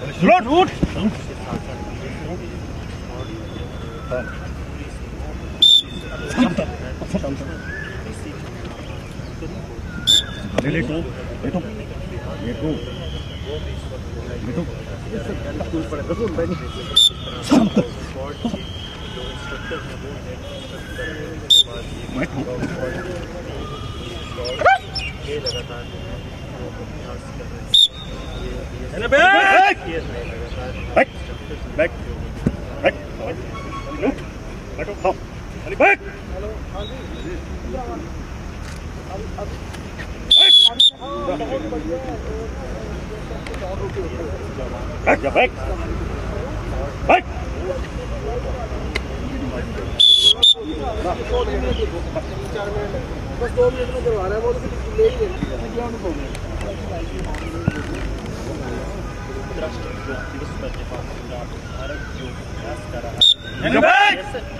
Slot, ut! Leto, leto, leto, leto. Back! Back! Back! Back! Look! Back up, come. Back! Back! Yeah, back! Back! बस दो minute में करवा रहा है वो तो ले ही ले प्रतिभा पूरा भारत योग विकास कर रहा है